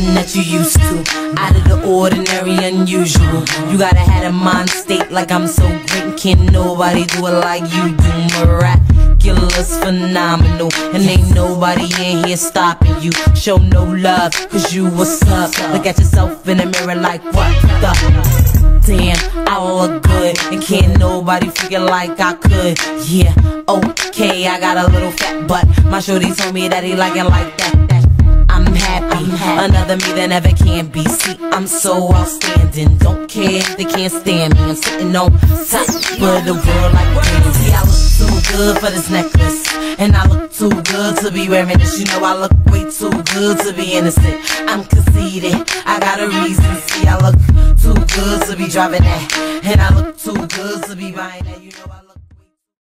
nothing that you used to. Out of the ordinary, unusual. You gotta have a mind state like I'm so great. Can't nobody do it like you do. Miraculous, phenomenal. And ain't nobody in here stopping you. Show no love, cause you what's up. Look at yourself in the mirror like, what the? Damn, I look good, and can't nobody feel like I could. Yeah, okay, I got a little fat butt. My shorty told me that he like it like that. I'm happy, another me that never can be. See, I'm so outstanding. Don't care if they can't stand me. I'm sitting on top of the world like crazy. I look too good for this necklace, and I look too good to be wearing this. You know I look way too good to be innocent. I'm conceited, I got a reason. See, I look too good to be driving that, and I look too good to be buying that. You know I look.